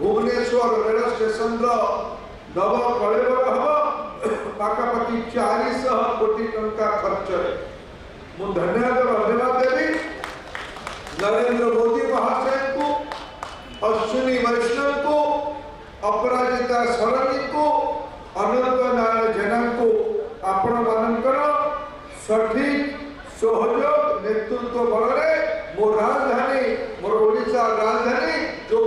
Bhubaneswar rail station रव कल चार चारिश कोटी टाइम खर्च धन्यवाद धन्यवाद देवी नरेंद्र मोदी महाशय को अश्विनी वैष्णव को अपराजिता सरणी को अनंत नारायण जेना को आपण मान सठी सहयोग नेतृत्व बल मो राजधानी मोर ओडा राजधानी जो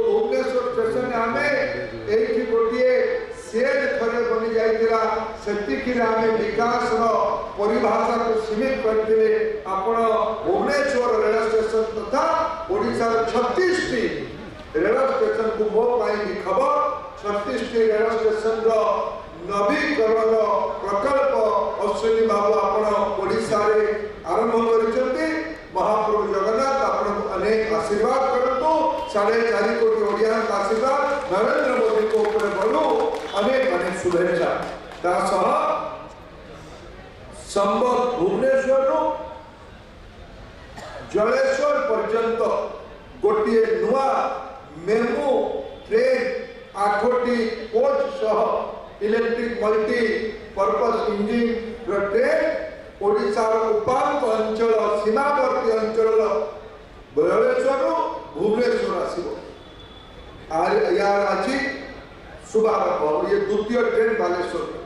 ସେତିକି ଆମେ ବିକାଶର ପରିଭାଷାକୁ ସୀମିତ କରିଥିଲେ ଆପଣ ଭୁବନେଶ୍ୱର ରେଳ ଷ୍ଟେସନ ତଥା ଓଡ଼ିଶାର ଛତିଶଟି ରେଳ ଷ୍ଟେସନକୁ ମୋ ପାଇଁ ବି ଖବର ଛତିଶଟି ରେଳ ଷ୍ଟେସନର ନବୀକରଣର ପ୍ରକଳ୍ପ ଅଶ୍ୱିନୀ ବାବୁ ଆପଣ ଓଡ଼ିଶାରେ ଆରମ୍ଭ କରିଛନ୍ତି ମହାପ୍ରଭୁ ଜଗନ୍ନାଥ ଆପଣଙ୍କୁ ଅନେକ ଆଶୀର୍ବାଦ କରନ୍ତୁ ସାଢ଼େ ଚାରି କୋଟି ଓଡ଼ିଆଙ୍କ ଆଶୀର୍ବାଦ ନରେନ୍ଦ୍ର ମୋଦିଙ୍କ ଉପରେ ବଢ଼ୁ ଅନେକ ଅନେକ ଶୁଭେଚ୍ଛା ତାହା ସହ ସମ୍ବଲ ଭୁବନେଶ୍ୱରରୁ ଜଳେଶ୍ୱର ପର୍ଯ୍ୟନ୍ତ ଗୋଟିଏ ନୂଆ ମେମୁ ଟ୍ରେନ୍ ଆଠଟି କୋଚ୍ ସହ ଇଲେକ୍ଟ୍ରିକ୍ ମଲ୍ଟି ପର୍ପଜ୍ ଇଞ୍ଜିନ୍ର ଟ୍ରେନ୍ ଓଡ଼ିଶାର ଉପାନ୍ତ ଅଞ୍ଚଳ ସୀମାବର୍ତ୍ତୀ ଅଞ୍ଚଳର ଜଳେଶ୍ୱରରୁ ଭୁବନେଶ୍ୱର ଆସିବ ଏହାର ଆଜି ଶୁଭାରମ୍ଭ ଇଏ ଦ୍ୱିତୀୟ ଟ୍ରେନ୍ ବାଲେଶ୍ୱର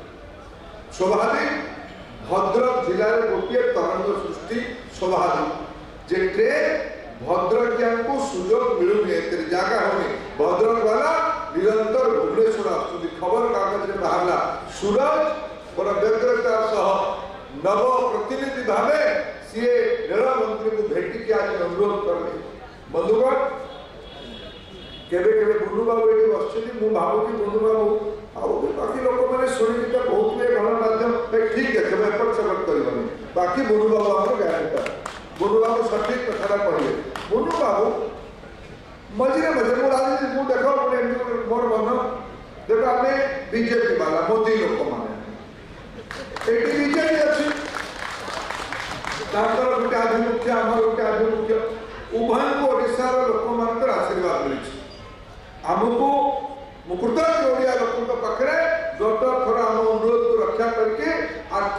स्वाभाविक भद्रक जिले गोटे तरंग सृष्टि स्वाभाविक जे भद्रक को सुजोग मिलूनी जगह हो भद्रक वाला निरंतर भुवनेश्वर आसर कागज बाहर सूरज और व्यग्रता सह नव प्रतिनिधि भाव सीए रेलमंत्री को भेटिक आज अनुरोध करेंगे बंधुगण केवे केवे बुनु बाबू ये बस भावी बुनु बाबू बाकी लोग मैं सुनी कि तब बहुत में भला माध्यम एक ठीक है कि तो मैं पक्ष पक्ष कर लूँगा बाकी बुद्ध बाबा को क्या करता बुद्ध बाबा को सटीक तथा पढ़िए बुद्ध बाबू मजे मजे को राजी जी मुंह देखो अपने मोर बनो देखो आपने बीजेपी वाला मोदी लोग को माने एक अच्छी डॉक्टर